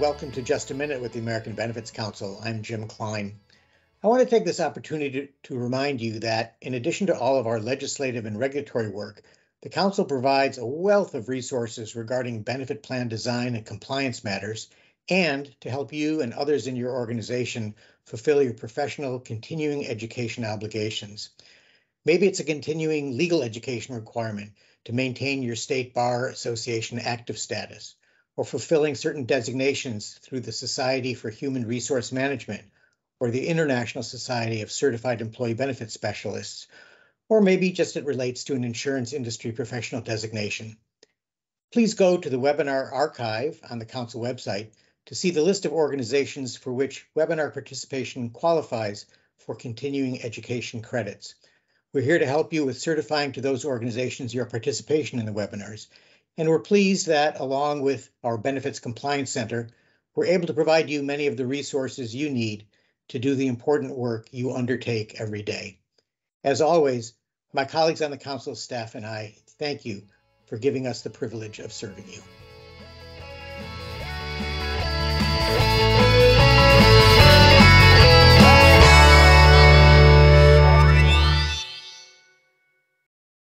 welcome to Just a Minute with the American Benefits Council. I'm Jim Klein. I want to take this opportunity to, to, remind you that, in addition to all of our legislative and regulatory work, the Council provides a wealth of resources regarding benefit plan design and compliance matters, and to help you and others in your organization fulfill your professional continuing education obligations. Maybe it's a continuing legal education requirement to maintain your state bar association active status, or fulfilling certain designations through the Society for Human Resource Management or the International Society of Certified Employee Benefit Specialists, or maybe just it relates to an insurance industry professional designation. Please go to the webinar archive on the Council website to see the list of organizations for which webinar participation qualifies for continuing education credits. We're here to help you with certifying to those organizations your participation in the webinars. And we're pleased that along with our Benefits Compliance Center, we're able to provide you many of the resources you need to do the important work you undertake every day. As always, my colleagues on the council staff and I thank you for giving us the privilege of serving you.